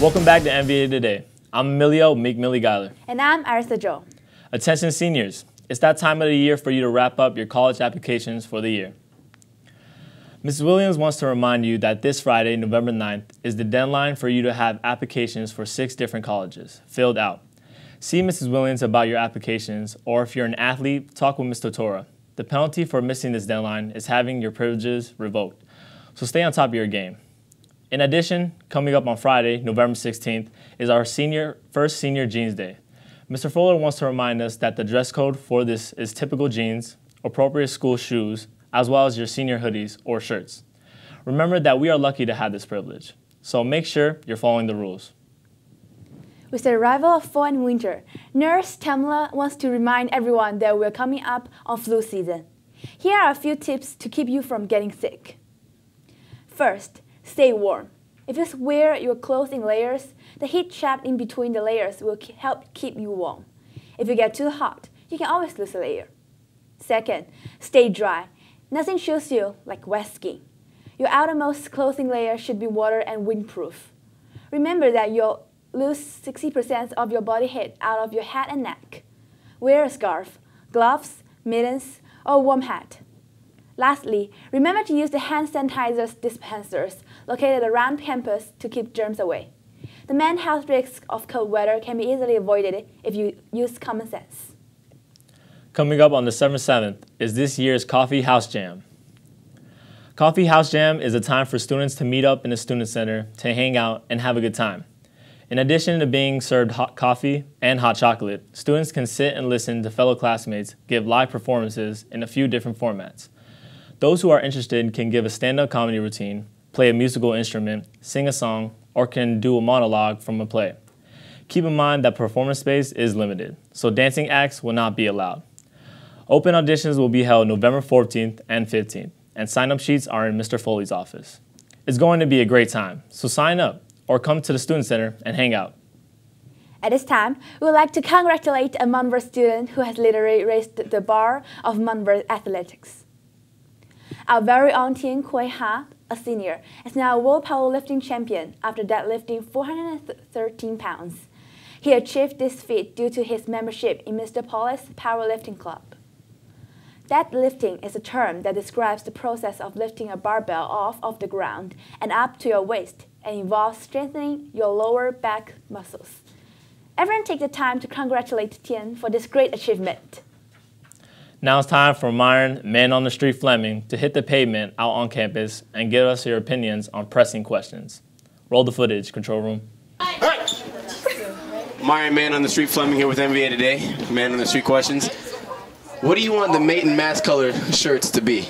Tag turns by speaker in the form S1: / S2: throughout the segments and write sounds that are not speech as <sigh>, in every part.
S1: Welcome back to MVA Today. I'm Emilio Meek Millie Geiler.
S2: And I'm Arisa Joe.
S1: Attention seniors, it's that time of the year for you to wrap up your college applications for the year. Mrs. Williams wants to remind you that this Friday, November 9th, is the deadline for you to have applications for six different colleges filled out. See Mrs. Williams about your applications, or if you're an athlete, talk with Mr. Tora. The penalty for missing this deadline is having your privileges revoked, so stay on top of your game. In addition, coming up on Friday, November 16th, is our senior first senior jeans day. Mr. Fuller wants to remind us that the dress code for this is typical jeans, appropriate school shoes, as well as your senior hoodies or shirts. Remember that we are lucky to have this privilege, so make sure you're following the rules.
S2: With the arrival of fall and winter, Nurse Tamla wants to remind everyone that we're coming up on flu season. Here are a few tips to keep you from getting sick. First, Stay warm. If you wear your clothes in layers, the heat trapped in between the layers will help keep you warm. If you get too hot, you can always lose a layer. Second, stay dry. Nothing chills you like wet skin. Your outermost clothing layer should be water and windproof. Remember that you'll lose 60% of your body heat out of your head and neck. Wear a scarf, gloves, mittens, or a warm hat. Lastly, remember to use the hand sanitizer dispensers located around campus to keep germs away. The main health risks of cold weather can be easily avoided if you use common sense.
S1: Coming up on December 7th is this year's Coffee House Jam. Coffee House Jam is a time for students to meet up in the Student Center to hang out and have a good time. In addition to being served hot coffee and hot chocolate, students can sit and listen to fellow classmates give live performances in a few different formats. Those who are interested can give a stand-up comedy routine, play a musical instrument, sing a song, or can do a monologue from a play. Keep in mind that performance space is limited, so dancing acts will not be allowed. Open auditions will be held November 14th and 15th, and sign-up sheets are in Mr. Foley's office. It's going to be a great time, so sign up or come to the Student Center and hang out.
S2: At this time, we would like to congratulate a Montverde student who has literally raised the bar of Montverde athletics. Our very own Tian Kui Ha, a senior, is now a world powerlifting champion after deadlifting 413 pounds. He achieved this feat due to his membership in Mr. Paul's Powerlifting Club. Deadlifting is a term that describes the process of lifting a barbell off of the ground and up to your waist and involves strengthening your lower back muscles. Everyone take the time to congratulate Tian for this great achievement.
S1: Now it's time for Myron, man on the street Fleming, to hit the pavement out on campus and give us your opinions on pressing questions. Roll the footage, control room.
S3: Hey! Myron, man on the street Fleming here with MVA Today. Man on the street questions. What do you want the mate and mask color shirts to be?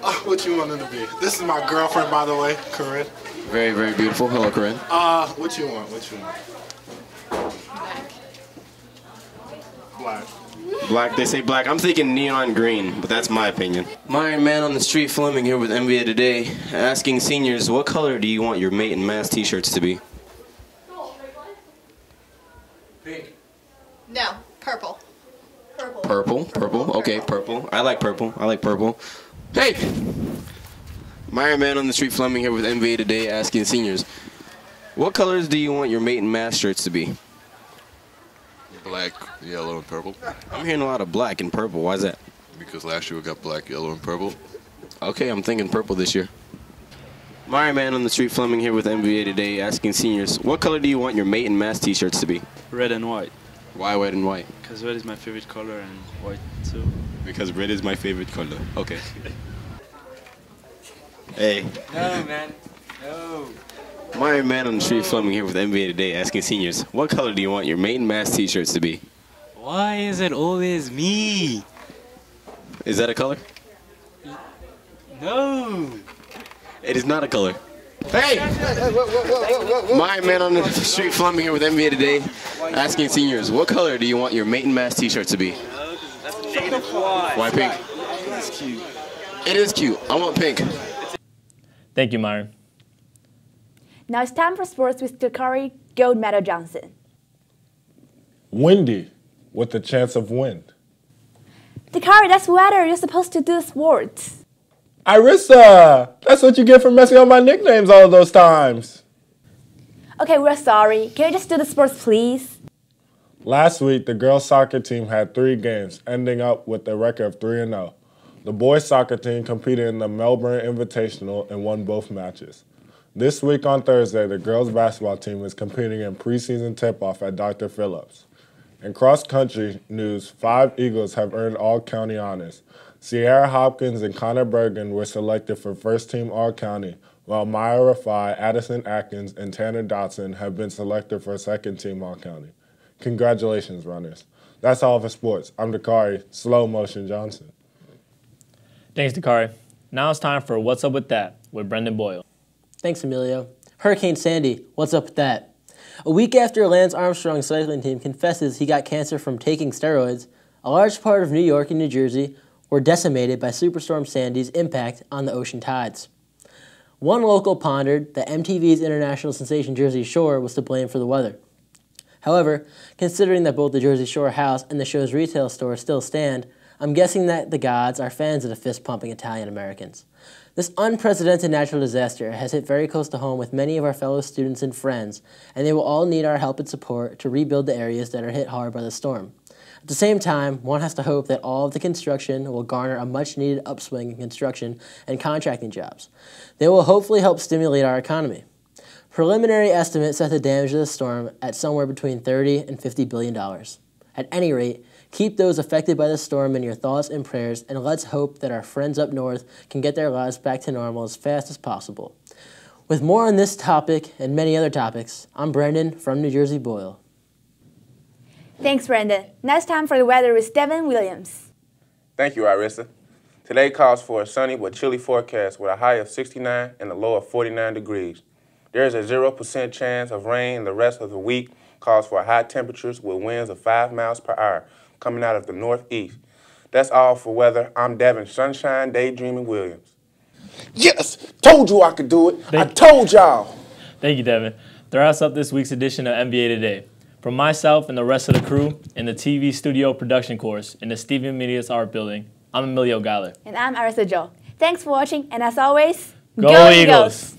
S4: Uh, what you want them to be? This is my girlfriend, by the way, Corinne.
S3: Very, very beautiful. Hello, Corinne.
S4: Uh, what you want? What you want? Black. Black.
S3: Black, they say black. I'm thinking neon green, but that's my opinion. Myron Man on the street Fleming here with MVA Today, asking seniors, what color do you want your mate and mass t-shirts to be?
S4: Pink.
S5: No, purple. Purple.
S3: Purple, purple. Okay, purple. I like purple. I like purple. Hey! Myron Man on the street Fleming here with MVA Today, asking seniors, what colors do you want your mate and mask shirts to be?
S6: Black, yellow, and purple.
S3: I'm hearing a lot of black and purple. Why is that?
S6: Because last year we got black, yellow, and purple.
S3: Okay, I'm thinking purple this year. Mario Man on the street Fleming here with MVA today asking seniors, what color do you want your mate and mask t-shirts to be?
S7: Red and white.
S3: Why red and white?
S7: Because red is my favorite color and white too.
S3: Because red is my favorite color. Okay. <laughs> hey.
S7: No, man. No.
S3: Mario Man on the street Fleming here with MVA today asking seniors, what color do you want your mate and mask t-shirts to be?
S7: Why is it always me?
S3: Is that a color?
S7: No.
S3: It is not a color. Hey! My man on the street Fleming here with MVA today, asking seniors, what color do you want your mate and mask t-shirt to be? Why pink?
S7: It's cute.
S3: It is cute. I want pink.
S1: Thank you, Myron.
S2: Now it's time for sports with Dakari Gold Medal Johnson.
S8: Windy, with the chance of wind.
S2: Dakari, that's weather. You're supposed to do sports.
S8: Irissa, that's what you get for messing up my nicknames all those times.
S2: Okay, we're sorry. Can you just do the sports, please?
S8: Last week, the girls' soccer team had three games, ending up with a record of 3 0. The boys' soccer team competed in the Melbourne Invitational and won both matches. This week on Thursday, the girls' basketball team is competing in preseason tip off at Dr. Phillips. In cross country news, five Eagles have earned all county honors. Sierra Hopkins and Connor Bergen were selected for first team all county, while Maya Rafai, Addison Atkins, and Tanner Dotson have been selected for second team all county. Congratulations, runners. That's all for sports. I'm Dakari, Slow Motion Johnson.
S1: Thanks, Dakari. Now it's time for What's Up With That with Brendan Boyle.
S9: Thanks, Emilio. Hurricane Sandy, what's up with that? A week after Lance Armstrong's cycling team confesses he got cancer from taking steroids, a large part of New York and New Jersey were decimated by Superstorm Sandy's impact on the ocean tides. One local pondered that MTV's international sensation Jersey Shore was to blame for the weather. However, considering that both the Jersey Shore house and the show's retail store still stand, I'm guessing that the gods are fans of the fist pumping Italian Americans. This unprecedented natural disaster has hit very close to home with many of our fellow students and friends, and they will all need our help and support to rebuild the areas that are hit hard by the storm. At the same time, one has to hope that all of the construction will garner a much needed upswing in construction and contracting jobs. They will hopefully help stimulate our economy. Preliminary estimates set the damage of the storm at somewhere between 30 and 50 billion dollars. At any rate, keep those affected by the storm in your thoughts and prayers, and let's hope that our friends up north can get their lives back to normal as fast as possible. With more on this topic and many other topics, I'm Brendan from New Jersey Boyle.
S2: Thanks, Brendan. Next time for the weather is Devin Williams.
S10: Thank you, Arissa. Today calls for a sunny but chilly forecast with a high of 69 and a low of 49 degrees. There is a 0% chance of rain the rest of the week, calls for high temperatures with winds of 5 miles per hour coming out of the northeast. That's all for weather. I'm Devin Sunshine Daydreaming Williams.
S4: Yes! Told you I could do it.
S1: Thank
S4: I told y'all.
S1: Thank you, Devin. That wraps up this week's edition of MVA Today. From myself and the rest of the crew in the TV studio production course in the Stephen Media's Art Building, I'm Emilio Galler.
S2: And I'm Arisa Joe. Thanks for watching, and as always,
S1: Go Eagles!